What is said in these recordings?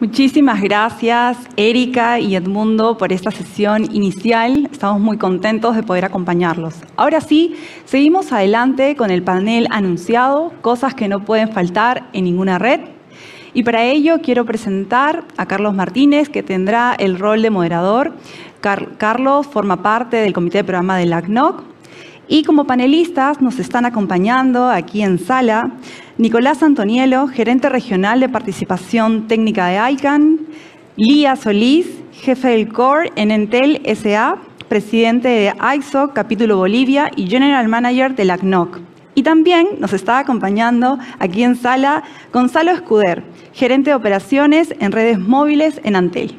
Muchísimas gracias, Erika y Edmundo, por esta sesión inicial. Estamos muy contentos de poder acompañarlos. Ahora sí, seguimos adelante con el panel anunciado, cosas que no pueden faltar en ninguna red. Y para ello quiero presentar a Carlos Martínez, que tendrá el rol de moderador. Carlos forma parte del comité de programa de la ACNOC. Y como panelistas nos están acompañando aquí en sala Nicolás Antonielo, gerente regional de participación técnica de ICANN, Lía Solís, jefe del core en Entel SA, presidente de ISO Capítulo Bolivia y General Manager de la CNOC. Y también nos está acompañando aquí en sala Gonzalo Escuder, gerente de operaciones en redes móviles en Antel.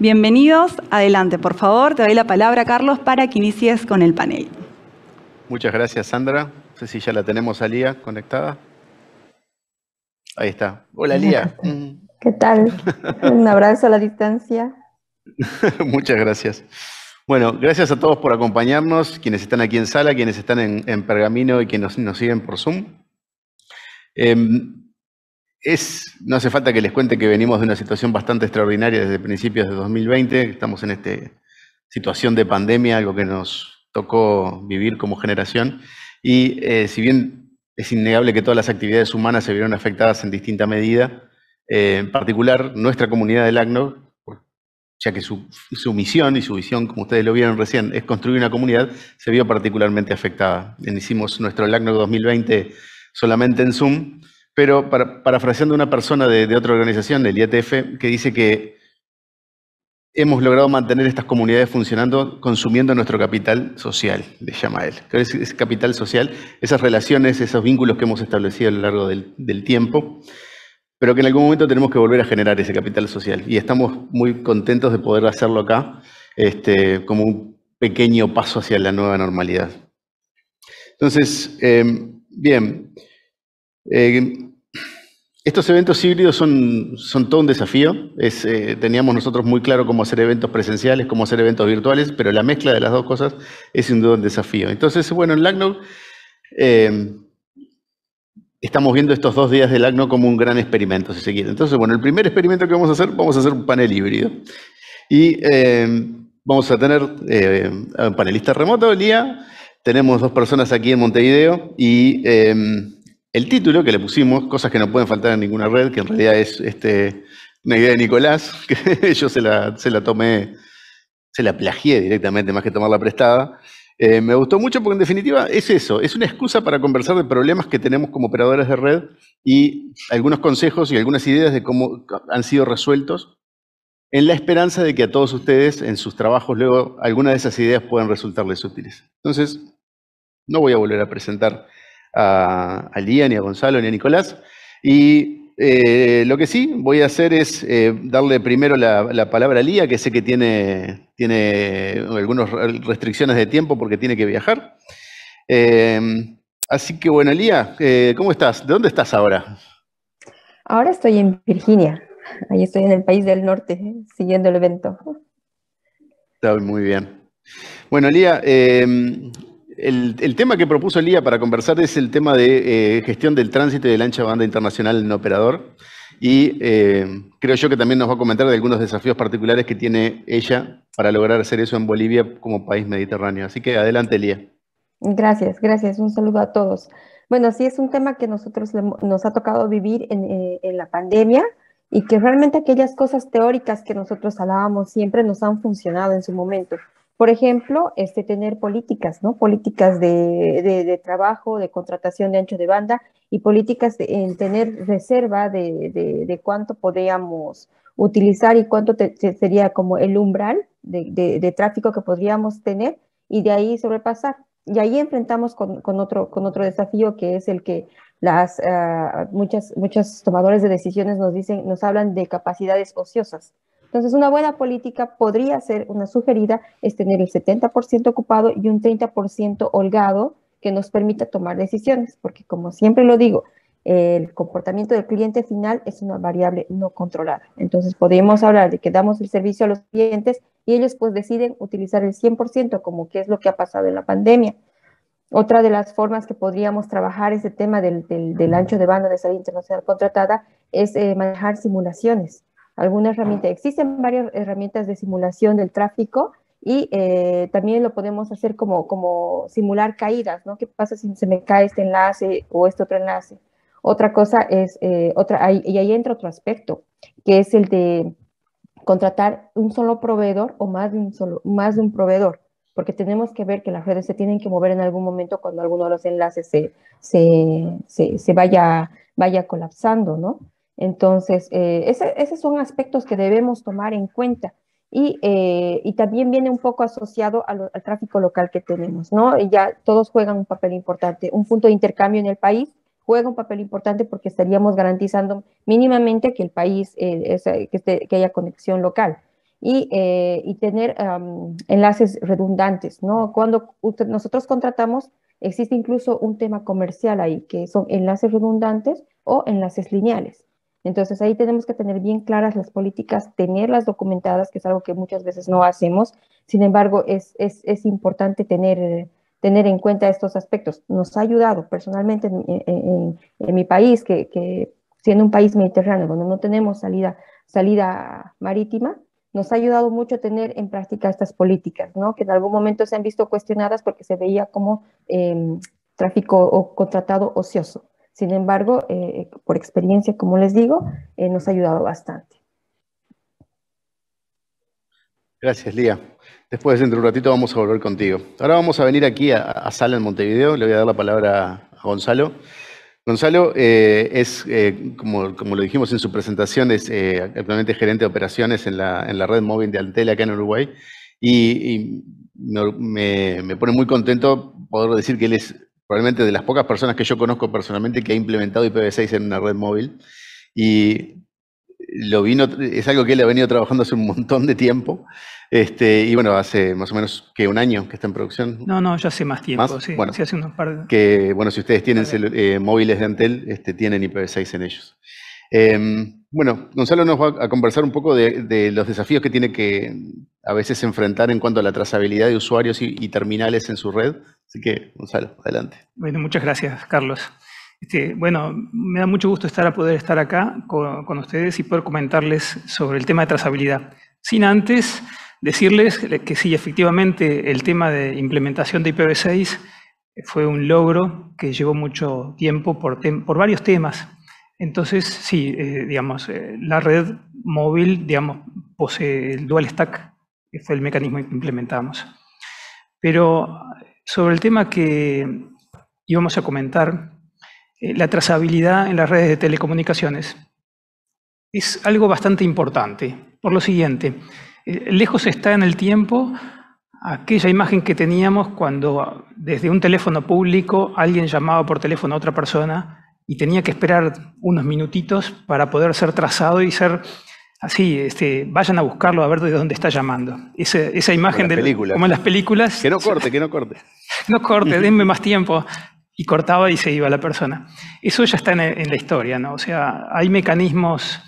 Bienvenidos, adelante, por favor, te doy la palabra, Carlos, para que inicies con el panel. Muchas gracias, Sandra. No sé si ya la tenemos a Lía conectada. Ahí está. Hola, Lía. ¿Qué tal? Un abrazo a la distancia. Muchas gracias. Bueno, gracias a todos por acompañarnos, quienes están aquí en sala, quienes están en, Pergamino y quienes nos, siguen por Zoom. Em, es, no hace falta que les cuente que venimos de una situación bastante extraordinaria desde principios de 2020. Estamos en esta situación de pandemia, algo que nos tocó vivir como generación. Y eh, si bien es innegable que todas las actividades humanas se vieron afectadas en distinta medida, eh, en particular nuestra comunidad del ACNOG, ya que su, misión y su visión, como ustedes lo vieron recién, es construir una comunidad, se vio particularmente afectada. Hicimos nuestro LACNOG 2020 solamente en Zoom, pero para, parafraseando una persona de, de otra organización, del IETF, que dice que hemos logrado mantener estas comunidades funcionando consumiendo nuestro capital social, le llama él. Es, capital social, esas relaciones, esos vínculos que hemos establecido a lo largo del, tiempo, pero que en algún momento tenemos que volver a generar ese capital social. Y estamos muy contentos de poder hacerlo acá este, como un pequeño paso hacia la nueva normalidad. Entonces, eh, bien, eh, estos eventos híbridos son, son todo un desafío. Eh, teníamos nosotros muy claro cómo hacer eventos presenciales, cómo hacer eventos virtuales, pero la mezcla de las dos cosas es sin duda un desafío. Entonces, bueno, en LACNO eh, estamos viendo estos dos días de LACNO como un gran experimento, si se quiere. Entonces, bueno, el primer experimento que vamos a hacer, vamos a hacer un panel híbrido. Y eh, vamos a tener un panelista remoto, Lía. Tenemos dos personas aquí en Montevideo y el título que le pusimos, cosas que no pueden faltar en ninguna red, que en realidad es este, una idea de Nicolás, que yo se la, se la tomé, se la plagié directamente más que tomarla prestada. Eh, me gustó mucho porque en definitiva es eso, es una excusa para conversar de problemas que tenemos como operadores de red y algunos consejos y algunas ideas de cómo han sido resueltos en la esperanza de que a todos ustedes en sus trabajos luego algunas de esas ideas puedan resultarles útiles. Entonces, no voy a volver a presentar a, Lía, ni a Gonzalo, ni a Nicolás. Y eh, lo que sí voy a hacer es eh, darle primero la, palabra a Lía, que sé que tiene, tiene algunas restricciones de tiempo porque tiene que viajar. Eh, así que bueno, Lía, ¿cómo estás? ¿De dónde estás ahora? Ahora estoy en Virginia. Ahí estoy en el país del norte, siguiendo el evento. Está muy bien. Bueno, Lía, el, tema que propuso Lía para conversar es el tema de eh, gestión del tránsito y de ancha banda internacional en operador. Y eh, creo yo que también nos va a comentar de algunos desafíos particulares que tiene ella para lograr hacer eso en Bolivia como país mediterráneo. Así que adelante, Lía. Gracias, gracias. Un saludo a todos. Bueno, sí es un tema que nosotros nos ha tocado vivir en, eh, en la pandemia y que realmente aquellas cosas teóricas que nosotros hablábamos siempre nos han funcionado en su momento. Por ejemplo, este, tener políticas, ¿no? Políticas de, trabajo, de contratación de ancho de banda y políticas en tener reserva de, cuánto podríamos utilizar y cuánto sería como el umbral de, tráfico que podríamos tener y de ahí sobrepasar. Y ahí enfrentamos con, otro, con otro desafío que es el que las, ah, muchas, muchos tomadores de decisiones nos dicen, nos hablan de capacidades ociosas. Entonces, una buena política podría ser, una sugerida, es tener el 70% ocupado y un 30% holgado que nos permita tomar decisiones, porque como siempre lo digo, el comportamiento del cliente final es una variable no controlada. Entonces, podríamos hablar de que damos el servicio a los clientes y ellos pues deciden utilizar el 100% como que es lo que ha pasado en la pandemia. Otra de las formas que podríamos trabajar ese tema del, ancho de banda de salida internacional contratada es eh, manejar simulaciones alguna herramienta. Existen varias herramientas de simulación del tráfico y eh, también lo podemos hacer como, como simular caídas, ¿no? ¿Qué pasa si se me cae este enlace o este otro enlace? Otra cosa es, eh, otra, y ahí entra otro aspecto, que es el de contratar un solo proveedor o más de un, solo, más de un proveedor, porque tenemos que ver que las redes se tienen que mover en algún momento cuando alguno de los enlaces se, se, se, vaya, vaya colapsando, ¿no? Entonces, eh, esos son aspectos que debemos tomar en cuenta. Y, eh, y, también viene un poco asociado al tráfico local que tenemos, ¿no? Ya todos juegan un papel importante. Un punto de intercambio en el país juega un papel importante porque estaríamos garantizando mínimamente que el país, eh, que, que, haya conexión local. Y, eh, y tener enlaces redundantes, ¿no? Cuando nosotros contratamos, existe incluso un tema comercial ahí, que son enlaces redundantes o enlaces lineales. Entonces ahí tenemos que tener bien claras las políticas, tenerlas documentadas, que es algo que muchas veces no hacemos. Sin embargo, es, es, es importante tener, tener en cuenta estos aspectos. Nos ha ayudado personalmente en, en, mi país, que, siendo un país mediterráneo, donde no tenemos salida, salida marítima, nos ha ayudado mucho tener en práctica estas políticas, ¿no? que en algún momento se han visto cuestionadas porque se veía como em, tráfico o contratado ocioso. Sin embargo, eh, por experiencia, como les digo, eh, nos ha ayudado bastante. Gracias, Lía. Después, dentro de un ratito, vamos a volver contigo. Ahora vamos a venir aquí a, Sala en Montevideo. Le voy a dar la palabra a Gonzalo. Gonzalo eh, es, como, lo dijimos en su presentación, es actualmente gerente de operaciones en la, red móvil de Antel acá en Uruguay. Y, me, pone muy contento poder decir que él es probablemente de las pocas personas que yo conozco personalmente que ha implementado IPv6 en una red móvil. Y lo vino, es algo que él ha venido trabajando hace un montón de tiempo. Este, y bueno, hace más o menos que un año que está en producción. No, no, ya hace más tiempo, sí. Bueno, sí, hace unos par de... Que, bueno, si ustedes tienen eh, móviles de Antel, este, tienen IPv6 en ellos. Em, bueno, Gonzalo nos va a conversar un poco de, los desafíos que tiene que a veces enfrentar en cuanto a la trazabilidad de usuarios y, terminales en su red. Así que, Gonzalo, adelante. Bueno, muchas gracias, Carlos. Este, bueno, me da mucho gusto estar a poder estar acá con, ustedes y poder comentarles sobre el tema de trazabilidad. Sin antes decirles que sí, efectivamente, el tema de implementación de IPv6 fue un logro que llevó mucho tiempo por, por varios temas. Entonces, sí, eh, digamos, eh, la red móvil, digamos, posee el dual stack, que fue el mecanismo que implementamos. Pero sobre el tema que íbamos a comentar, eh, la trazabilidad en las redes de telecomunicaciones es algo bastante importante, por lo siguiente, lejos está en el tiempo aquella imagen que teníamos cuando desde un teléfono público alguien llamaba por teléfono a otra persona y tenía que esperar unos minutitos para poder ser trazado y ser así, este, vayan a buscarlo a ver de dónde está llamando. esa imagen de como en las películas. Que no corte, que no corte. no corte, denme más tiempo. Y cortaba y se iba la persona. Eso ya está en, la historia, ¿no? O sea, hay mecanismos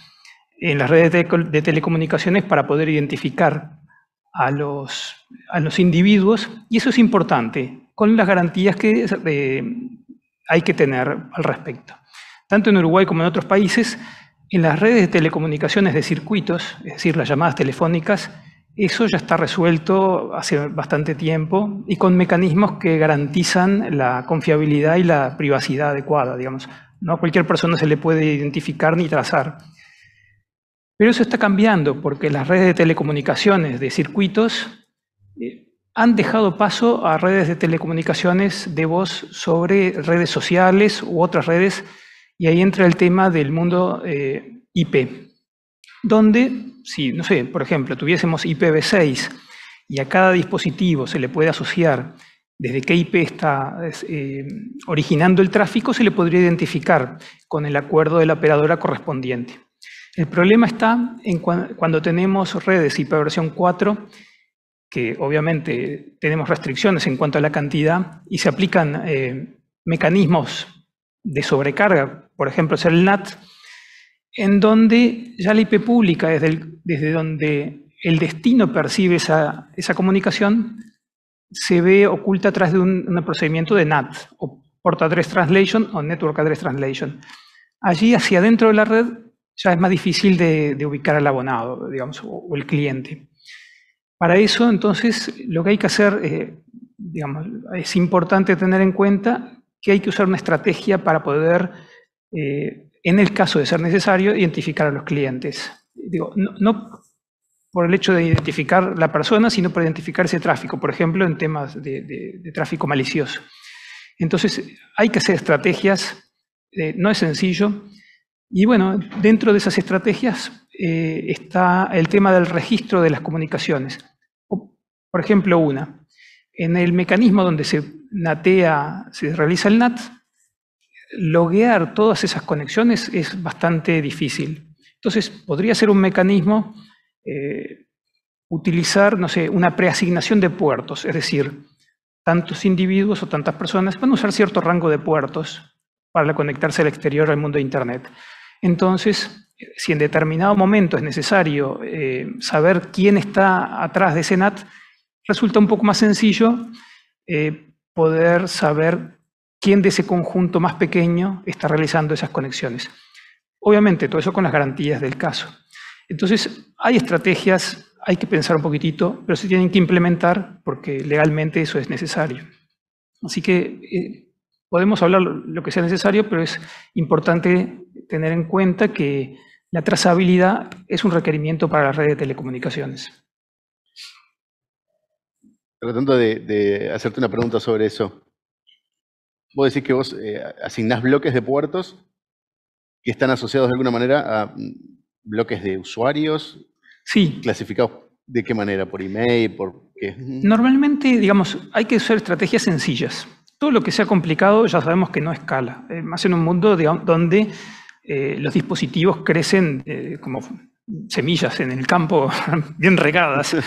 en las redes de, telecomunicaciones para poder identificar a los, a los individuos, y eso es importante, con las garantías que eh, hay que tener al respecto. Tanto en Uruguay como en otros países, en las redes de telecomunicaciones de circuitos, es decir, las llamadas telefónicas, eso ya está resuelto hace bastante tiempo y con mecanismos que garantizan la confiabilidad y la privacidad adecuada, digamos. No a cualquier persona se le puede identificar ni trazar. Pero eso está cambiando porque las redes de telecomunicaciones de circuitos eh, han dejado paso a redes de telecomunicaciones de voz sobre redes sociales u otras redes, y ahí entra el tema del mundo eh, IP, donde, si, no sé, por ejemplo, tuviésemos IPv6 y a cada dispositivo se le puede asociar desde qué IP está eh, originando el tráfico, se le podría identificar con el acuerdo de la operadora correspondiente. El problema está en cuando tenemos redes IP versión 4 que obviamente tenemos restricciones en cuanto a la cantidad y se aplican eh, mecanismos de sobrecarga, por ejemplo, es el NAT, en donde ya la IP pública, desde, desde donde el destino percibe esa, esa, comunicación, se ve oculta atrás de un, procedimiento de NAT, o Port Address Translation o Network Address Translation. Allí, hacia adentro de la red, ya es más difícil de, ubicar al abonado, digamos, o, el cliente. Para eso, entonces, lo que hay que hacer, eh, digamos, es importante tener en cuenta que hay que usar una estrategia para poder, eh, en el caso de ser necesario, identificar a los clientes. Digo, no, por el hecho de identificar la persona, sino por identificar ese tráfico, por ejemplo, en temas de, tráfico malicioso. Entonces, hay que hacer estrategias, eh, no es sencillo, y bueno, dentro de esas estrategias eh, está el tema del registro de las comunicaciones. Por ejemplo, una, en el mecanismo donde se natea, se realiza el NAT, loguear todas esas conexiones es bastante difícil. Entonces, podría ser un mecanismo eh, utilizar, no sé, una preasignación de puertos, es decir, tantos individuos o tantas personas van a usar cierto rango de puertos para conectarse al exterior al mundo de Internet. Entonces, si en determinado momento es necesario eh, saber quién está atrás de ese NAT, resulta un poco más sencillo eh, poder saber quién de ese conjunto más pequeño está realizando esas conexiones. Obviamente, todo eso con las garantías del caso. Entonces, hay estrategias, hay que pensar un poquitito, pero se tienen que implementar porque legalmente eso es necesario. Así que eh, podemos hablar lo que sea necesario, pero es importante tener en cuenta que la trazabilidad es un requerimiento para la red de telecomunicaciones. Tratando de, hacerte una pregunta sobre eso. Vos decís que vos eh, asignás bloques de puertos que están asociados de alguna manera a bloques de usuarios? Sí. ¿Clasificados de qué manera? ¿Por email? ¿Por qué? Normalmente, digamos, hay que usar estrategias sencillas. Todo lo que sea complicado ya sabemos que no escala. Eh, más en un mundo donde eh, los dispositivos crecen eh, como semillas en el campo, bien regadas.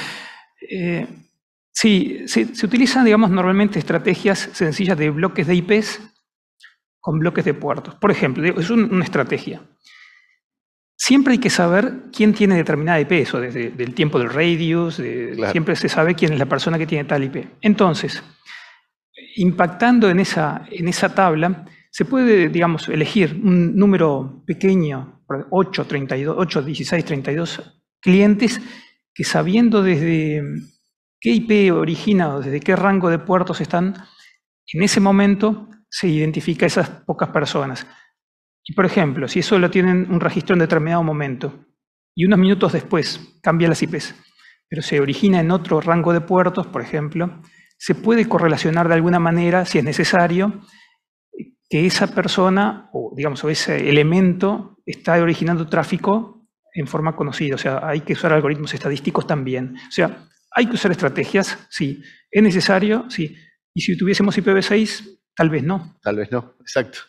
sí, se, se, utilizan, digamos, normalmente estrategias sencillas de bloques de IPs con bloques de puertos. Por ejemplo, es una estrategia. Siempre hay que saber quién tiene determinada IP, eso desde el tiempo del radius, siempre se sabe quién es la persona que tiene tal IP. Entonces, impactando en esa, en esa tabla, se puede, digamos, elegir un número pequeño, 8, 32, 8, 16, 32 clientes que sabiendo desde qué IP origina o desde qué rango de puertos están, en ese momento se identifica a esas pocas personas. Y por ejemplo, si eso lo tienen un registro en determinado momento y unos minutos después cambia las IPs, pero se origina en otro rango de puertos, por ejemplo, se puede correlacionar de alguna manera, si es necesario, que esa persona o digamos o ese elemento está originando tráfico en forma conocida. O sea, hay que usar algoritmos estadísticos también. O sea, hay que usar estrategias, sí. ¿Es necesario? Sí. Y si tuviésemos IPv6, tal vez no. Tal vez no, exacto.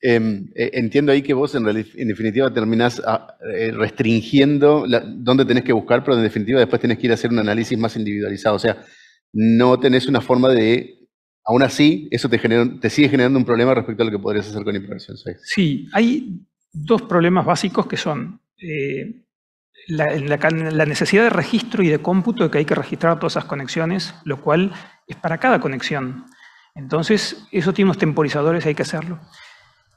Em, eh, entiendo ahí que vos en, definitiva terminás ah, eh, restringiendo dónde tenés que buscar, pero en definitiva después tenés que ir a hacer un análisis más individualizado. O sea, no tenés una forma de, aún así, eso te, te sigue generando un problema respecto a lo que podrías hacer con Inversión 6. Sí, hay dos problemas básicos que son eh, la, la, necesidad de registro y de cómputo de que hay que registrar todas esas conexiones, lo cual es para cada conexión. Entonces, eso tiene unos temporizadores, hay que hacerlo.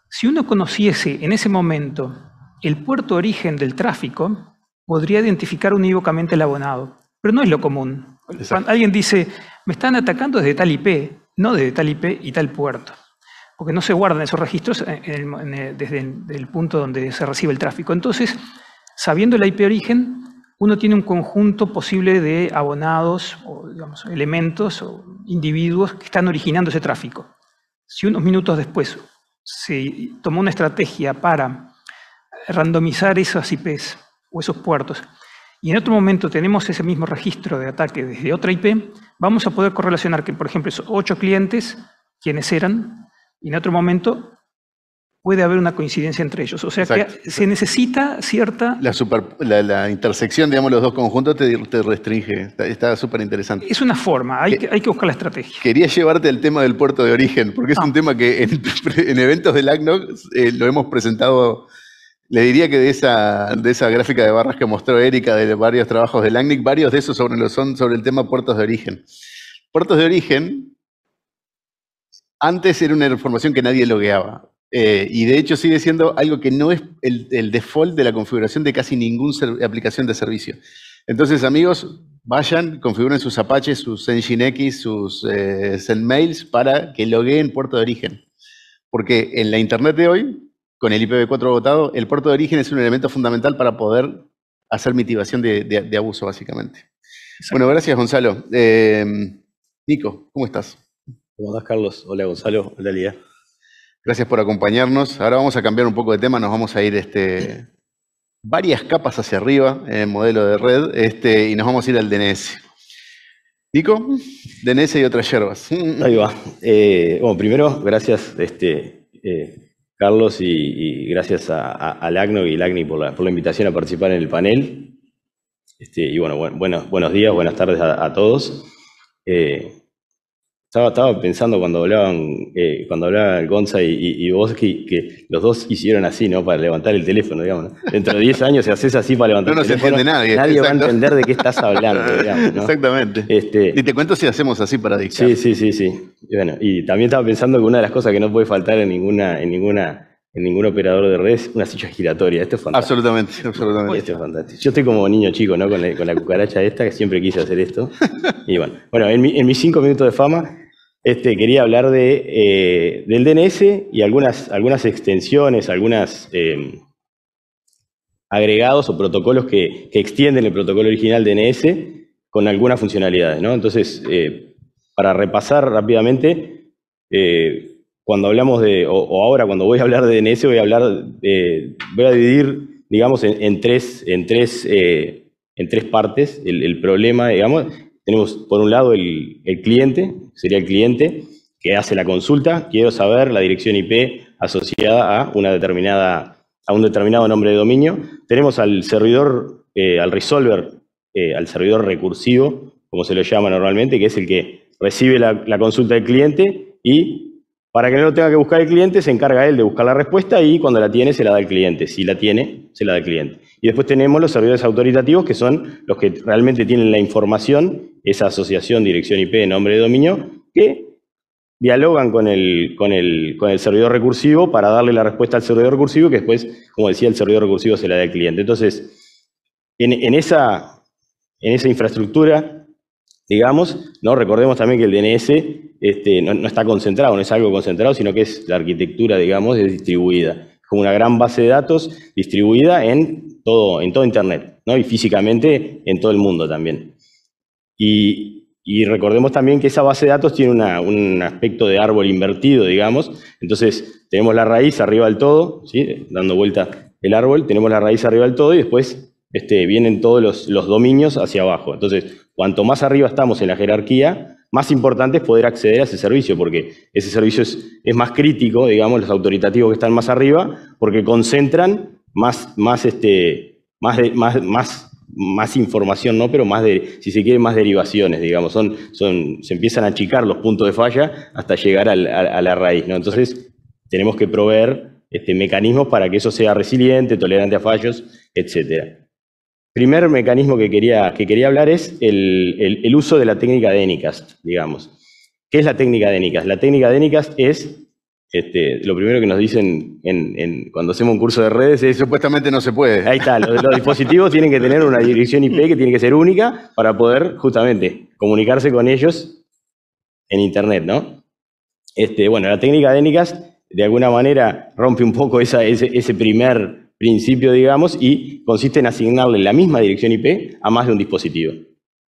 Si uno conociese en ese momento el puerto origen del tráfico, podría identificar unívocamente el abonado. Pero no es lo común. alguien dice, me están atacando desde tal IP, no desde tal IP y tal puerto. Porque no se guardan esos registros desde el, punto donde se recibe el tráfico. Entonces, sabiendo el IP origen, uno tiene un conjunto posible de abonados o elementos o individuos que están originando ese tráfico. Si unos minutos después se tomó una estrategia para randomizar esas IPs o esos puertos, y en otro momento tenemos ese mismo registro de ataque desde otra IP, vamos a poder correlacionar que, por ejemplo, esos ocho clientes, quienes eran, y en otro momento puede haber una coincidencia entre ellos. O sea que se necesita cierta... La, intersección, digamos, los dos conjuntos te, restringe. Está súper interesante. Es una forma, hay, que, hay que buscar la estrategia. Quería llevarte al tema del puerto de origen, porque es un ah. tema que en, eventos del ACNOC eh, lo hemos presentado... Le diría que de esa, de esa gráfica de barras que mostró Erika de varios trabajos del ACNIC, varios de esos sobre, son sobre el tema puertos de origen. Puertos de origen, antes era una información que nadie logueaba Eh, y de hecho sigue siendo algo que no es el, default de la configuración de casi ninguna aplicación de servicio. Entonces, amigos, vayan, configuren sus Apache, sus Nginx, sus eh, SendMails para que logueen puerto de origen. Porque en la Internet de hoy, con el IPv4 votado, el puerto de origen es un elemento fundamental para poder hacer mitigación de, abuso, básicamente. Bueno, gracias, Gonzalo. Eh, Nico, ¿cómo estás? ¿Cómo estás, Carlos? Hola, Gonzalo. Hola, Lía. Gracias por acompañarnos. Ahora vamos a cambiar un poco de tema, nos vamos a ir este, varias capas hacia arriba en el modelo de red este, y nos vamos a ir al DNS. Nico, DNS y otras yerbas. Ahí va. Eh, bueno, primero, gracias, este, eh, Carlos, y, gracias a, a, ACNO y LACNI por la, por la invitación a participar en el panel. Este, y bueno, bueno, buenos días, buenas tardes a, todos. Eh, estaba, pensando cuando hablaban, eh, cuando hablaba Gonza y, vos que, los dos hicieron así, ¿no? Para levantar el teléfono, digamos. Dentro de 10 años, si haces así para levantar el teléfono, no se nadie. Nadie va a entender de qué estás hablando, digamos, Exactamente. Este, y te cuento si hacemos así para dictar. Sí, sí, sí, sí. Y, bueno, y también estaba pensando que una de las cosas que no puede faltar en ninguna, en ninguna en ningún operador de redes una silla giratoria. Esto es fantástico. Absolutamente, absolutamente. Esto es fantástico. Yo estoy como niño chico, ¿no? Con la, con la cucaracha esta, que siempre quise hacer esto. Y bueno, bueno en, en mis cinco minutos de fama este, quería hablar de, eh, del DNS y algunas, algunas extensiones, algunos em, agregados o protocolos que, extienden el protocolo original DNS con algunas funcionalidades. Entonces, eh, para repasar rápidamente, eh, cuando hablamos de, o, ahora cuando voy a hablar de DNS, voy a hablar, voy a dividir, digamos, en, tres, en, tres, en tres partes el, el problema, digamos, tenemos por un lado el, cliente, sería el cliente que hace la consulta, quiero saber la dirección IP asociada a, un determinado nombre de dominio. Tenemos al servidor, eh, al resolver, eh, al servidor recursivo, como se lo llama normalmente, que es el que recibe la consulta del cliente y para que no lo tenga que buscar el cliente, se encarga él de buscar la respuesta y cuando la tiene, se la da al cliente. Si la tiene, se la da al cliente. Y después tenemos los servidores autoritativos, que son los que realmente tienen la información, esa asociación, dirección IP, nombre de dominio, que dialogan con el, con el, con el servidor recursivo para darle la respuesta al servidor recursivo, que después, como decía, el servidor recursivo se la da al cliente. Entonces, en, esa, en esa infraestructura, digamos, ¿no? recordemos también que el DNS este, no, está concentrado, no es algo concentrado, sino que es la arquitectura, digamos, es distribuida. Como una gran base de datos distribuida en todo, en todo Internet, ¿no? y físicamente en todo el mundo también. Y, recordemos también que esa base de datos tiene un aspecto de árbol invertido, digamos. Entonces, tenemos la raíz arriba del todo, ¿sí? dando vuelta el árbol, tenemos la raíz arriba del todo y después este, vienen todos los, los dominios hacia abajo. Entonces, cuanto más arriba estamos en la jerarquía, más importante es poder acceder a ese servicio, porque ese servicio es, más crítico, digamos, los autoritativos que están más arriba, porque concentran este, más, información, ¿no? Pero más de, si se quiere, más derivaciones, digamos. Son, se empiezan a achicar los puntos de falla hasta llegar a, la raíz. Entonces, tenemos que proveer este, mecanismos para que eso sea resiliente, tolerante a fallos, etc. Primer mecanismo que quería, que quería hablar es el, el, uso de la técnica de Anycast, digamos. ¿Qué es la técnica de Anycast? La técnica de Anycast es este, lo primero que nos dicen en, cuando hacemos un curso de redes es... Supuestamente no se puede. Ahí está, los, dispositivos tienen que tener una dirección IP que tiene que ser única para poder justamente comunicarse con ellos en Internet, ¿no? Este, bueno, la técnica de ENICAS de alguna manera rompe un poco ese, ese primer principio, digamos, y consiste en asignarle la misma dirección IP a más de un dispositivo,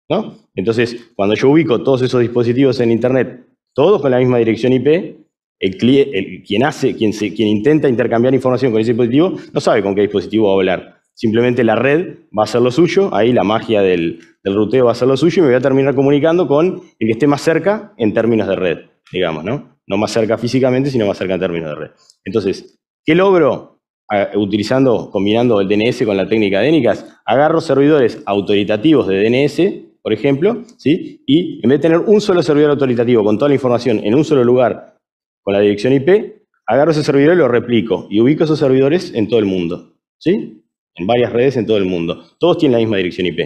¿no? Entonces, cuando yo ubico todos esos dispositivos en Internet, todos con la misma dirección IP, el, quien hace, quien, quien intenta intercambiar información con ese dispositivo, no sabe con qué dispositivo va a hablar. Simplemente la red va a hacer lo suyo, ahí la magia del, del ruteo va a hacer lo suyo y me voy a terminar comunicando con el que esté más cerca en términos de red, digamos, ¿no? No más cerca físicamente, sino más cerca en términos de red. Entonces, ¿qué logro utilizando, combinando el DNS con la técnica de ENICAS? Agarro servidores autoritativos de DNS, por ejemplo, ¿sí? y en vez de tener un solo servidor autoritativo con toda la información en un solo lugar con la dirección IP, agarro ese servidor y lo replico y ubico esos servidores en todo el mundo, ¿sí? En varias redes en todo el mundo. Todos tienen la misma dirección IP.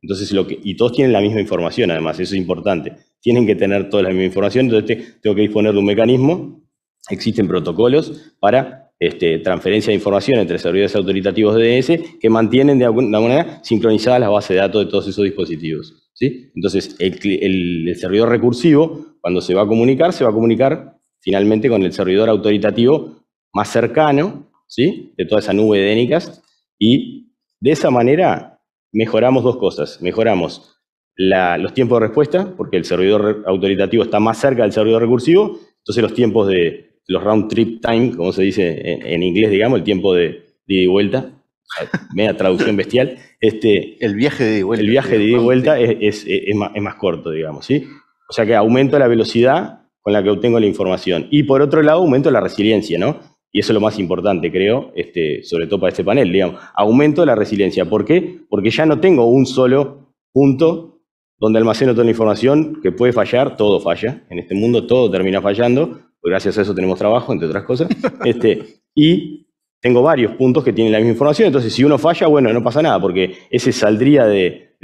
Entonces, lo que, y todos tienen la misma información, además, eso es importante. Tienen que tener toda la misma información, entonces tengo que disponer de un mecanismo existen protocolos para este, transferencia de información entre servidores autoritativos de DNS que mantienen de alguna manera sincronizadas las bases de datos de todos esos dispositivos. ¿sí? Entonces, el, servidor recursivo, cuando se va a comunicar, se va a comunicar finalmente con el servidor autoritativo más cercano ¿sí? de toda esa nube de Anycast y de esa manera mejoramos dos cosas. Mejoramos los tiempos de respuesta, porque el servidor autoritativo está más cerca del servidor recursivo, entonces los tiempos de los round trip time, como se dice en, inglés, digamos, el tiempo de ida y vuelta, media traducción bestial. Este, el viaje de ida y vuelta. El viaje de ida y vuelta es, más, es, más, corto, digamos, ¿sí? O sea que aumento la velocidad con la que obtengo la información. Y por otro lado, aumento la resiliencia, ¿no? Y eso es lo más importante, creo, este, sobre todo para este panel, digamos. Aumento la resiliencia. ¿Por qué? Porque ya no tengo un solo punto donde almaceno toda la información que puede fallar, todo falla. En este mundo todo termina fallando, gracias a eso tenemos trabajo, entre otras cosas. Este, y tengo varios puntos que tienen la misma información, entonces si uno falla, bueno, no pasa nada, porque ese saldría de,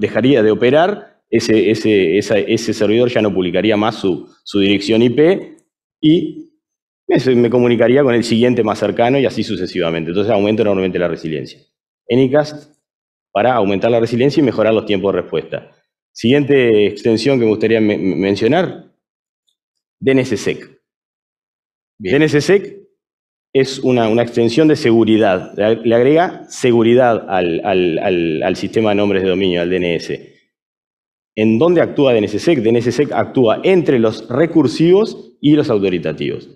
dejaría de operar ese, ese, ese servidor ya no publicaría más su, su dirección IP y me comunicaría con el siguiente más cercano y así sucesivamente. Entonces aumento enormemente la resiliencia. Anycast para aumentar la resiliencia y mejorar los tiempos de respuesta. Siguiente extensión que me gustaría mencionar, DNSSEC. DNSSEC es una, extensión de seguridad, le agrega seguridad al sistema de nombres de dominio, al DNS. ¿En dónde actúa DNSSEC? DNSSEC actúa entre los recursivos y los autoritativos.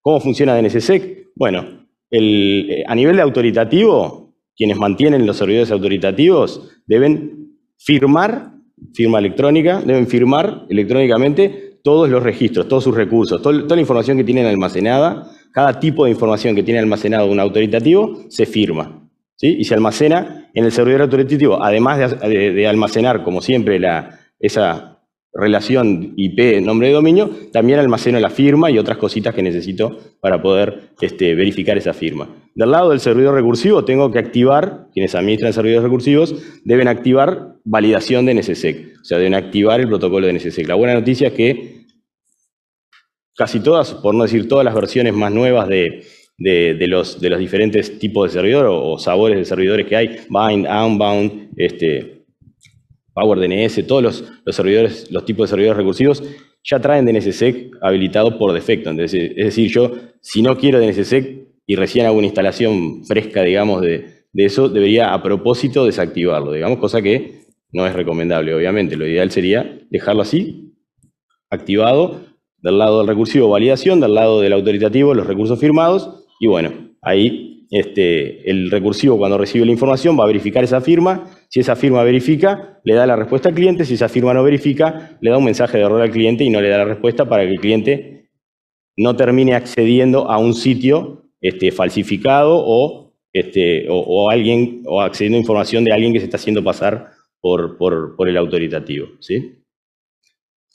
¿Cómo funciona DNSSEC? Bueno, eh, a nivel de autoritativo, quienes mantienen los servidores autoritativos deben firmar, firma electrónica, deben firmar electrónicamente todos los registros, todos sus recursos, toda la información que tienen almacenada, cada tipo de información que tiene almacenado un autoritativo, se firma. Y se almacena en el servidor autoritativo, además de, almacenar, como siempre, esa relación IP, nombre de dominio, también almaceno la firma y otras cositas que necesito para poder este, verificar esa firma. Del lado del servidor recursivo tengo que activar, quienes administran servidores recursivos, deben activar validación de NSSEC, o sea, deben activar el protocolo de NSSEC. La buena noticia es que casi todas, por no decir todas las versiones más nuevas de, de, los, de los diferentes tipos de servidor o, sabores de servidores que hay, bind, unbound, este, PowerDNS, todos los, los, servidores, los tipos de servidores recursivos ya traen DNSSEC habilitado por defecto. es decir, yo si no quiero DNSSEC y recién hago una instalación fresca, digamos, de, de eso, debería a propósito desactivarlo, digamos, cosa que no es recomendable, obviamente. Lo ideal sería dejarlo así, activado, del lado del recursivo validación, del lado del autoritativo los recursos firmados, y bueno, ahí este, el recursivo cuando recibe la información va a verificar esa firma. Si esa firma verifica, le da la respuesta al cliente. Si esa firma no verifica, le da un mensaje de error al cliente y no le da la respuesta para que el cliente no termine accediendo a un sitio este, falsificado o, este, o, alguien, o accediendo a información de alguien que se está haciendo pasar por, por, el autoritativo. ¿sí?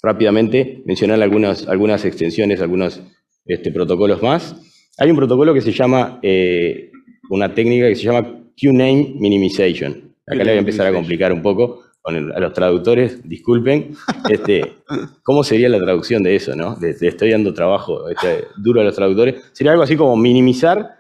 Rápidamente mencionar algunas, algunas extensiones, algunos este, protocolos más. Hay un protocolo que se llama, eh, una técnica que se llama QName Minimization. Acá le voy a empezar a complicar un poco a los traductores, disculpen. Este, ¿Cómo sería la traducción de eso? No? estoy dando trabajo este, duro a los traductores. Sería algo así como minimizar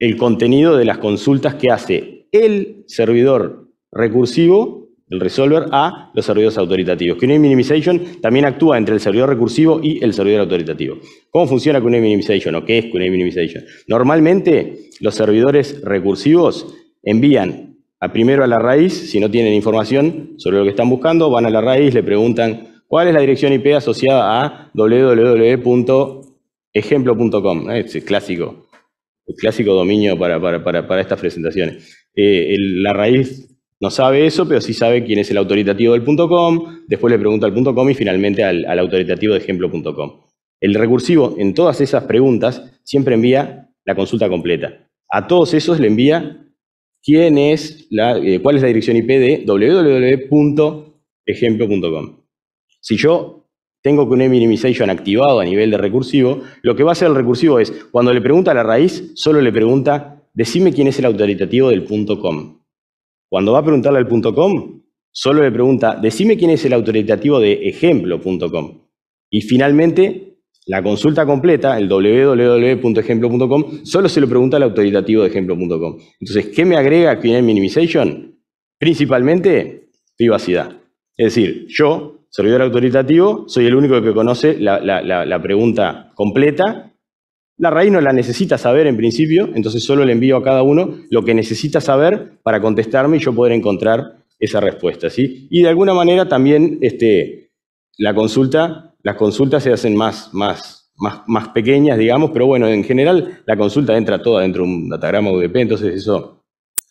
el contenido de las consultas que hace el servidor recursivo el resolver a los servidores autoritativos. QNAME Minimization también actúa entre el servidor recursivo y el servidor autoritativo. ¿Cómo funciona QNAME Minimization o qué es QNAME Minimization? Normalmente los servidores recursivos envían a primero a la raíz, si no tienen información sobre lo que están buscando, van a la raíz, le preguntan cuál es la dirección IP asociada a www.ejemplo.com. Es el clásico, el clásico dominio para, para, estas presentaciones. Eh, la raíz no sabe eso, pero sí sabe quién es el autoritativo del .com, después le pregunta al .com y finalmente al, autoritativo de ejemplo.com. El recursivo en todas esas preguntas siempre envía la consulta completa. A todos esos le envía quién es la, eh, cuál es la dirección IP de www.ejemplo.com. Si yo tengo que un minimization activado a nivel de recursivo, lo que va a hacer el recursivo es, cuando le pregunta a la raíz, solo le pregunta, decime quién es el autoritativo del .com. Cuando va a preguntarle al .com, solo le pregunta, decime quién es el autoritativo de ejemplo.com. Y finalmente La consulta completa, el www.ejemplo.com, solo se lo pregunta al autoritativo de ejemplo.com. Entonces, ¿qué me agrega QA Minimization? Principalmente, privacidad. Es decir, yo, servidor autoritativo, soy el único que conoce la, la pregunta completa. La raíz no la necesita saber en principio, entonces solo le envío a cada uno lo que necesita saber para contestarme y yo poder encontrar esa respuesta. ¿sí? Y de alguna manera también este, la consulta las consultas se hacen más, más, más, más pequeñas, digamos, pero bueno, en general la consulta entra toda dentro de un datagrama UDP, entonces eso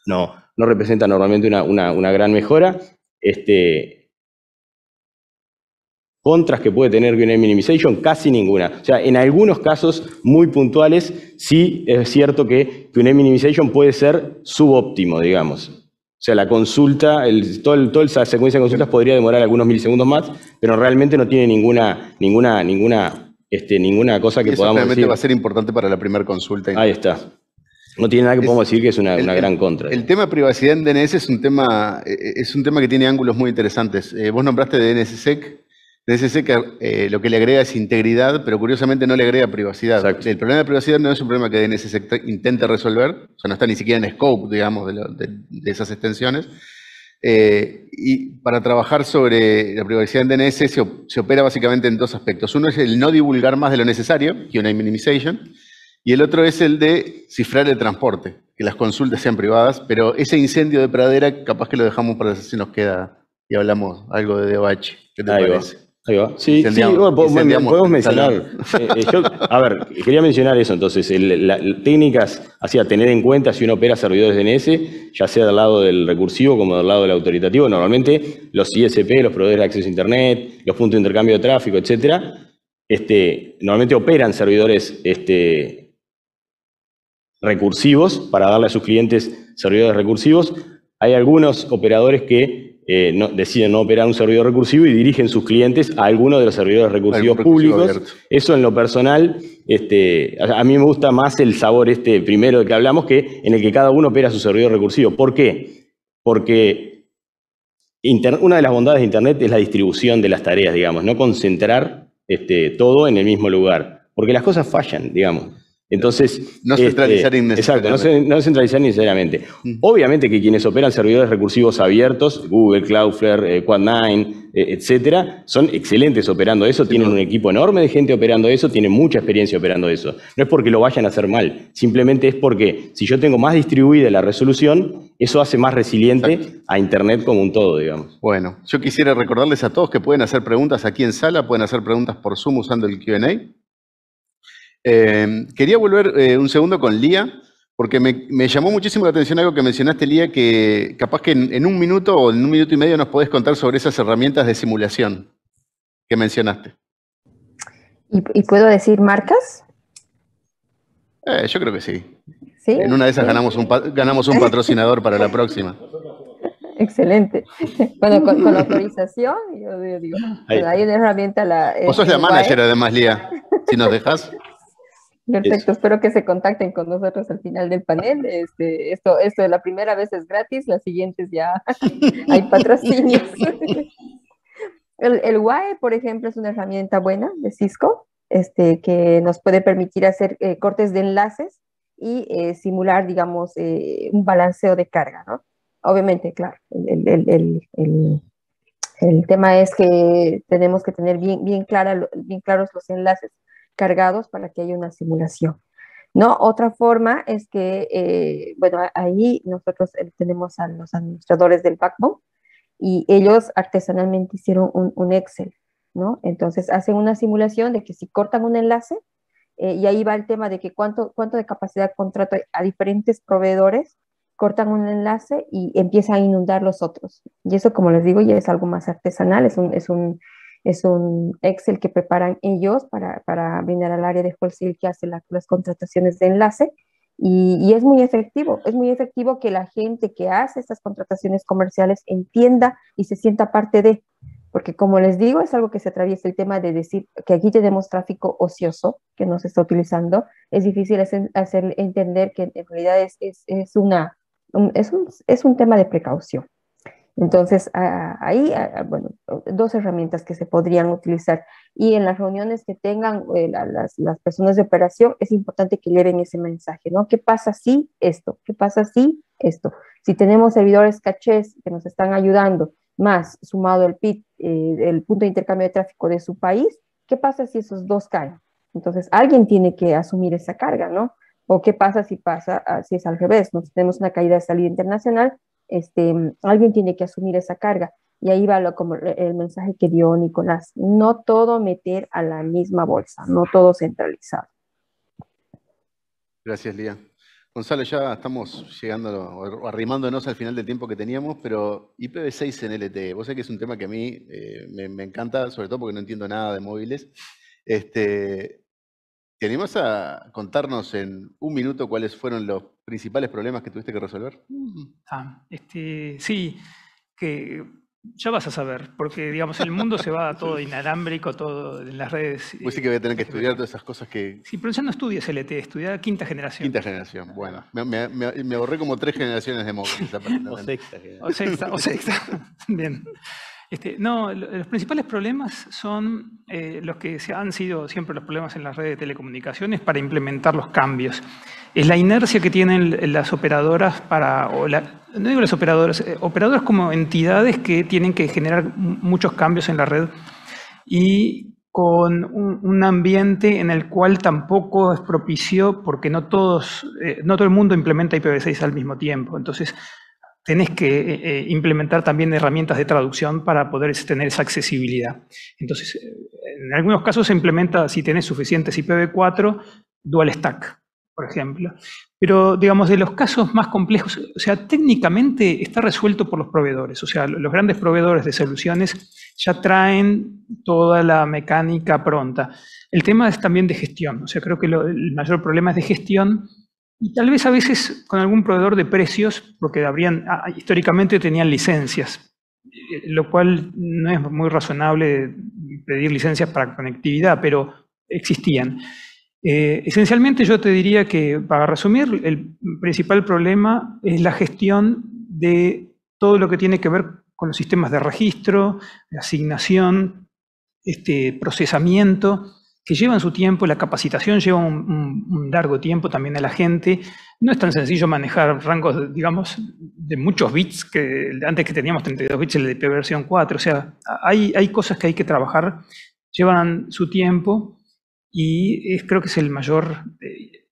no, no representa normalmente una, una, gran mejora. Este, contras que puede tener QNAME Minimization, casi ninguna. O sea, en algunos casos muy puntuales, sí es cierto que QNAME Minimization puede ser subóptimo, digamos. O sea, la consulta, el, todo toda esa secuencia de consultas podría demorar algunos milisegundos más, pero realmente no tiene ninguna, ninguna, ninguna, este, ninguna cosa que Eso podamos realmente va a ser importante para la primera consulta. Ahí está. No tiene nada que podamos decir que es una, gran contra. El, tema de privacidad en DNS es un tema, eh, es un tema que tiene ángulos muy interesantes. Eh, vos nombraste DNSSEC, DNSSEC que eh, lo que le agrega es integridad, pero curiosamente no le agrega privacidad. El problema de privacidad no es un problema que DNSSEC intente resolver, o sea, no está ni siquiera en scope, digamos, de, esas extensiones. Eh, y para trabajar sobre la privacidad en DNS se, opera básicamente en dos aspectos. Uno es el no divulgar más de lo necesario, QA minimization, y el otro es el de cifrar el transporte, que las consultas sean privadas, pero ese incendio de pradera capaz que lo dejamos para si nos queda y hablamos algo de DOH. ¿Qué te parece? Ahí va. Sí, sí podemos mencionar. Eh, eh, a ver, quería mencionar eso entonces. Las técnicas hacia tener en cuenta si uno opera servidores DNS, ya sea del lado del recursivo como del lado del autoritativo. Normalmente los ISP, los proveedores de acceso a Internet, los puntos de intercambio de tráfico, etcétera, este, normalmente operan servidores este, recursivos para darle a sus clientes servidores recursivos. Hay algunos operadores que eh, deciden no operar un servidor recursivo y dirigen sus clientes a alguno de los servidores recursivos públicos. Eso en lo personal, este, a, mí me gusta más el sabor este primero de que hablamos que en el que cada uno opera su servidor recursivo. ¿Por qué? Porque una de las bondades de Internet es la distribución de las tareas, digamos, no concentrar este, todo en el mismo lugar. Porque las cosas fallan, digamos. Entonces, no centralizar este, Exacto, no, centralizar necesariamente. Mm. Obviamente que quienes operan servidores recursivos abiertos, Google, Cloudflare, eh, Quad9, eh, etcétera, son excelentes operando eso, tienen un equipo enorme de gente operando eso, tienen mucha experiencia operando eso. No es porque lo vayan a hacer mal, simplemente es porque si yo tengo más distribuida la resolución, eso hace más resiliente a Internet como un todo, digamos. Bueno, yo quisiera recordarles a todos que pueden hacer preguntas aquí en sala, pueden hacer preguntas por Zoom usando el Q&A. Eh, quería volver eh, un segundo con Lía, porque me, llamó muchísimo la atención algo que mencionaste, Lía, que capaz que en, un minuto o en un minuto y medio nos podés contar sobre esas herramientas de simulación que mencionaste. ¿Y, puedo decir marcas? Eh, yo creo que sí. En una de esas ganamos un, ganamos un patrocinador para la próxima. Excelente. Bueno, con, la autorización, yo digo, ahí, hay una herramienta. La, Vos sos la manager además, Lía, si nos dejas. Perfecto, espero que se contacten con nosotros al final del panel. Este, esto, esto de la primera vez es gratis, las siguientes ya hay patrocinios. el, el WAE, por ejemplo, es una herramienta buena de Cisco este, que nos puede permitir hacer eh, cortes de enlaces y eh, simular, digamos, eh, un balanceo de carga, ¿no? Obviamente, claro, el, el, el, el, tema es que tenemos que tener bien, bien, clara, bien claros los enlaces cargados para que haya una simulación. ¿no? Otra forma es que, eh, bueno, ahí nosotros eh, tenemos a los administradores del backbone y ellos artesanalmente hicieron un, Excel, ¿no? Entonces hacen una simulación de que si cortan un enlace, eh, y ahí va el tema de que cuánto, cuánto de capacidad contrato a diferentes proveedores, cortan un enlace y empiezan a inundar los otros. Y eso, como les digo, ya es algo más artesanal, es un, es un es un Excel que preparan ellos para, para brindar al área de wholesale que hace las contrataciones de enlace. Y, es muy efectivo, es muy efectivo que la gente que hace estas contrataciones comerciales entienda y se sienta parte de, porque como les digo, es algo que se atraviesa el tema de decir que aquí tenemos tráfico ocioso que no se está utilizando, es difícil hacer, entender que en realidad es, es, es una, es, un, es un tema de precaución. Entonces, ahí, bueno, dos herramientas que se podrían utilizar. Y en las reuniones que tengan eh, las, las, personas de operación, es importante que lleven ese mensaje, ¿no? ¿Qué pasa si esto? ¿Qué pasa si esto? Si tenemos servidores cachés que nos están ayudando, más sumado el PIT, eh, el punto de intercambio de tráfico de su país, ¿qué pasa si esos dos caen? Entonces, alguien tiene que asumir esa carga, ¿no? O qué pasa si pasa, ah, si es al revés, ¿no? Tenemos una caída de salida internacional, este, alguien tiene que asumir esa carga. Y ahí va lo, como el mensaje que dio Nicolás, no todo meter a la misma bolsa, no todo centralizado. Gracias, Lía. Gonzalo, ya estamos llegando arrimándonos al final del tiempo que teníamos, pero IPv6 en LTE, vos sabés que es un tema que a mí eh, me, encanta, sobre todo porque no entiendo nada de móviles. Este, ¿Te a contarnos en un minuto cuáles fueron los principales problemas que tuviste que resolver? Ah, este, sí, que ya vas a saber, porque digamos el mundo se va todo inalámbrico, todo en las redes. Pues sí que voy a tener que estudiar todas esas cosas que... Sí, pero ya no estudias LTE, estudias quinta generación. Quinta generación, bueno. Me, ahorré como tres generaciones de móviles. o sexta. O sexta, o sexta. Bien. Este, no, los principales problemas son eh, los que han sido siempre los problemas en las redes de telecomunicaciones para implementar los cambios. Es la inercia que tienen las operadoras para, no digo las operadoras, eh, operadoras como entidades que tienen que generar muchos cambios en la red y con un, ambiente en el cual tampoco es propicio porque no todos, eh, no todo el mundo implementa IPv6 al mismo tiempo. Entonces, tenés que eh, implementar también herramientas de traducción para poder tener esa accesibilidad. Entonces, en algunos casos se implementa, si tenés suficientes IPv4, dual stack, por ejemplo. Pero, digamos, de los casos más complejos, o sea, técnicamente está resuelto por los proveedores. O sea, los grandes proveedores de soluciones ya traen toda la mecánica pronta. El tema es también de gestión. O sea, creo que el mayor problema es de gestión y tal vez a veces con algún proveedor de precios, porque habrían, ah, históricamente tenían licencias, eh, lo cual no es muy razonable pedir licencias para conectividad, pero existían. Eh, esencialmente yo te diría que, para resumir, el principal problema es la gestión de todo lo que tiene que ver con los sistemas de registro, de asignación, este, procesamiento, que llevan su tiempo, la capacitación lleva un, largo tiempo también a la gente. No es tan sencillo manejar rangos, digamos, de muchos bits, que antes que teníamos 32 bits, el de versión 4. O sea, hay, hay cosas que hay que trabajar, llevan su tiempo y es, creo que es el mayor, eh,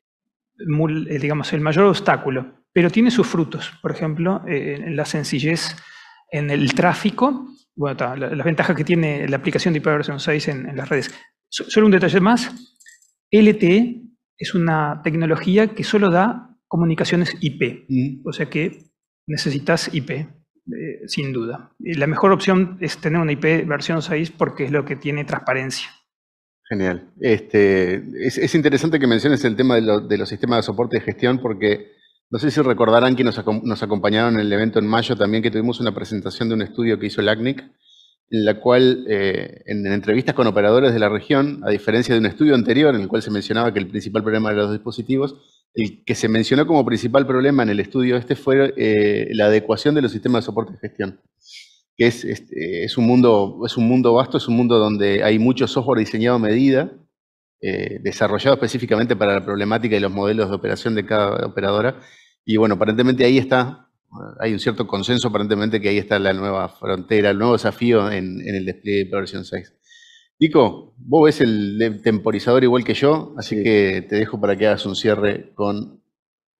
eh, digamos, el mayor obstáculo. Pero tiene sus frutos, por ejemplo, eh, en la sencillez en el tráfico, bueno, las ventajas que tiene la aplicación de ipv 6 en, las redes. Solo un detalle más. LTE es una tecnología que solo da comunicaciones IP. Mm. O sea que necesitas IP, sin duda. la mejor opción es tener una IP versión 6 porque es lo que tiene transparencia. Genial. Este, es, interesante que menciones el tema de, los sistemas de soporte de gestión porque no sé si recordarán que nos, nos, acompañaron en el evento en mayo también que tuvimos una presentación de un estudio que hizo el ACNIC en la cual, eh, en, entrevistas con operadores de la región, a diferencia de un estudio anterior en el cual se mencionaba que el principal problema de los dispositivos, el que se mencionó como principal problema en el estudio este fue eh, la adecuación de los sistemas de soporte de gestión, que es, este, es, un mundo, es un mundo vasto, es un mundo donde hay mucho software diseñado a medida, eh, desarrollado específicamente para la problemática y los modelos de operación de cada operadora, y bueno, aparentemente ahí está hay un cierto consenso aparentemente que ahí está la nueva frontera, el nuevo desafío en, el despliegue de versión 6. Nico, vos ves el temporizador igual que yo, así que te dejo para que hagas un cierre con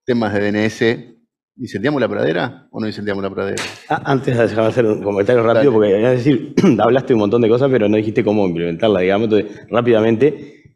temas de DNS. ¿Incendiamos la pradera o no incendiamos la pradera? Ah, antes de hacer un comentario rápido, porque es decir, hablaste un montón de cosas, pero no dijiste cómo implementarla, digamos. Entonces, rápidamente,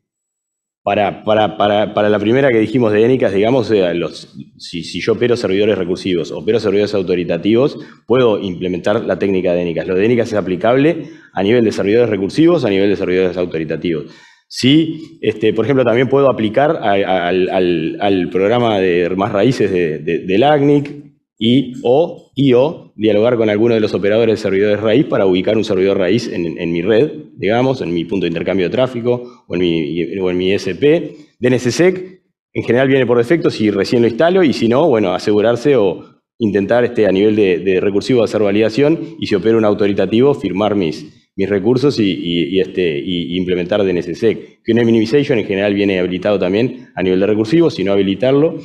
para, para, para, para, la primera que dijimos de ENICAS, digamos, los, si, si, yo opero servidores recursivos, opero servidores autoritativos, puedo implementar la técnica de ENICAS. Lo de ENICAS es aplicable a nivel de servidores recursivos, a nivel de servidores autoritativos. Sí, este, por ejemplo, también puedo aplicar al, programa de más raíces de, de, del ACNIC, y o, y o dialogar con alguno de los operadores de servidores raíz para ubicar un servidor raíz en, mi red, digamos, en mi punto de intercambio de tráfico o en mi, o mi DNSSEC en general viene por defecto si recién lo instalo y si no, bueno, asegurarse o intentar este, a nivel de, recursivo hacer validación y si opera un autoritativo, firmar mis, mis recursos y, este, implementar DNSSEC. Que una minimization en general viene habilitado también a nivel de recursivo, si no habilitarlo.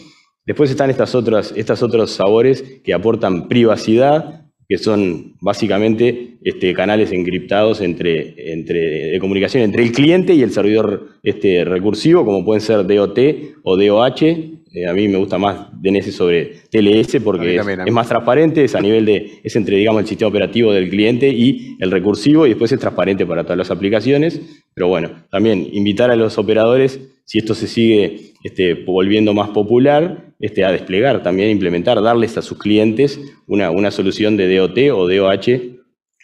Después están estas otras, estos otros sabores que aportan privacidad, que son básicamente este, canales encriptados entre, entre, de comunicación entre el cliente y el servidor este, recursivo, como pueden ser DOT o DOH. Eh, a mí me gusta más DNS sobre TLS porque es, más transparente, es a nivel de, es entre digamos el sistema operativo del cliente y el recursivo y después es transparente para todas las aplicaciones. Pero bueno, también invitar a los operadores, si esto se sigue este, volviendo más popular, este, a desplegar, también a implementar, darles a sus clientes una, una solución de DOT o DOH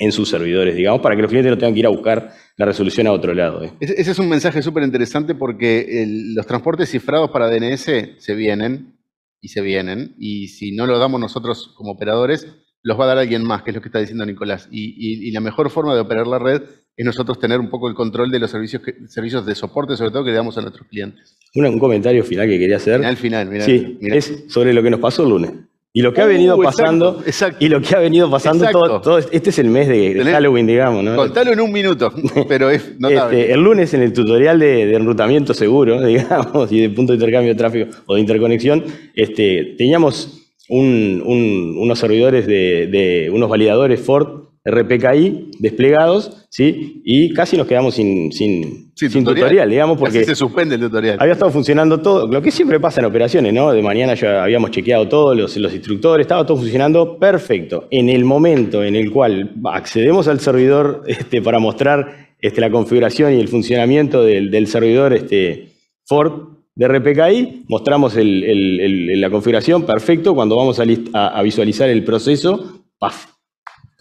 en sus servidores, digamos, para que los clientes no tengan que ir a buscar la resolución a otro lado. ¿eh? Ese es un mensaje súper interesante porque los transportes cifrados para DNS se vienen y se vienen, y si no lo damos nosotros como operadores, los va a dar alguien más, que es lo que está diciendo Nicolás. Y, la mejor forma de operar la red es nosotros tener un poco el control de los servicios, servicios de soporte, sobre todo, que le damos a nuestros clientes. Un, comentario final que quería hacer. Final, final. Sí, es sobre lo que nos pasó el lunes. Y lo que ha venido uh, pasando, y lo que ha venido pasando todo, este es el mes de, Halloween, digamos, ¿no? Contalo en un minuto, pero es notable. Este, el lunes en el tutorial de, enrutamiento seguro, digamos, y de punto de intercambio de tráfico o de interconexión, este, teníamos unos servidores de, unos validadores Ford RPKI desplegados, ¿sí? Y casi nos quedamos sin, sin, tutorial. digamos, porque se suspende el tutorial. Había estado funcionando todo, lo que siempre pasa en operaciones, ¿no? De mañana ya habíamos chequeado todos los, los instructores, estaba todo funcionando perfecto. En el momento en el cual accedemos al servidor este, para mostrar este, la configuración y el funcionamiento del, del servidor este, Ford, de RPKI, mostramos la configuración, perfecto, cuando vamos a, visualizar el proceso, ¡paf!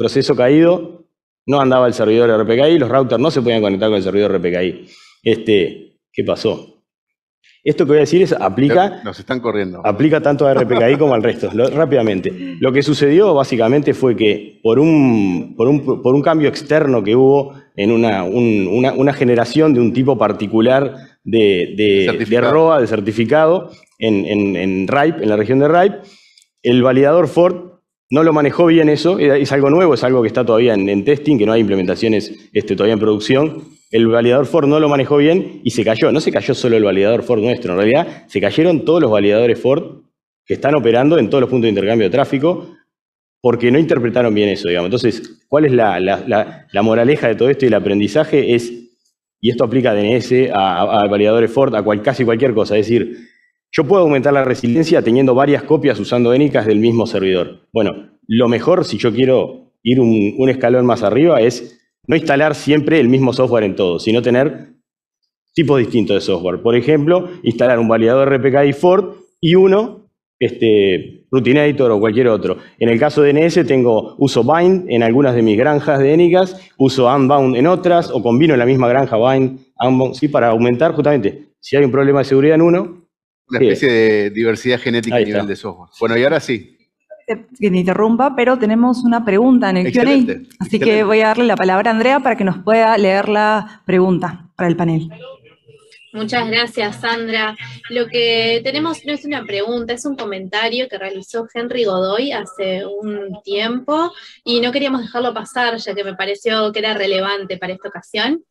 Proceso caído, no andaba el servidor RPKI, los routers no se podían conectar con el servidor RPKI. Este, ¿Qué pasó? Esto que voy a decir es, aplica... Nos están corriendo. Aplica tanto a RPKI como al resto. rápidamente. Lo que sucedió básicamente fue que por un, por un, cambio externo que hubo en una, una generación de un tipo particular de, de, ROA, de certificado, en, en, en RIPE, en la región de RIPE. El validador Ford no lo manejó bien eso, es algo nuevo, es algo que está todavía en, testing, que no hay implementaciones este, todavía en producción. El validador Ford no lo manejó bien y se cayó. No se cayó solo el validador Ford nuestro, en realidad se cayeron todos los validadores Ford que están operando en todos los puntos de intercambio de tráfico porque no interpretaron bien eso, digamos. Entonces, ¿cuál es la, la, moraleja de todo esto y el aprendizaje? Es y esto aplica a DNS, a, validadores Ford, a casi cualquier cosa. Es decir, yo puedo aumentar la resiliencia teniendo varias copias usando énicas del mismo servidor. Bueno, lo mejor si yo quiero ir un, escalón más arriba es no instalar siempre el mismo software en todo, sino tener tipos distintos de software. Por ejemplo, instalar un validador RPKI Ford y uno este, Routinator o cualquier otro. En el caso de DNS tengo uso bind en algunas de mis granjas de Enicas, uso unbound en otras, o combino en la misma granja bind, unbound, sí, para aumentar justamente, si hay un problema de seguridad en uno. Una especie de diversidad genética a nivel de software. Bueno, y ahora sí. Que me interrumpa, pero tenemos una pregunta en el QA. Así que voy a darle la palabra a Andrea para que nos pueda leer la pregunta para el panel. Muchas gracias, Sandra. Lo que tenemos no es una pregunta, es un comentario que realizó Henry Godoy hace un tiempo y no queríamos dejarlo pasar ya que me pareció que era relevante para esta ocasión.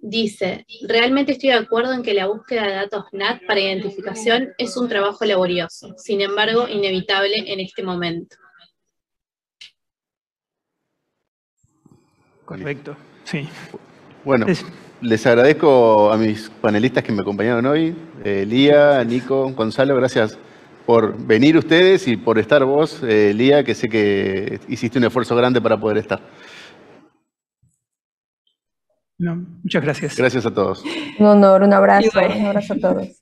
Dice, realmente estoy de acuerdo en que la búsqueda de datos NAT para identificación es un trabajo laborioso, sin embargo, inevitable en este momento. Correcto, sí. Bueno les agradezco a mis panelistas que me acompañaron hoy, eh, Lía, Nico, Gonzalo, gracias por venir ustedes y por estar vos, eh, Lía, que sé que hiciste un esfuerzo grande para poder estar. muchas gracias. Gracias a todos. Un honor, un abrazo, un abrazo a todos.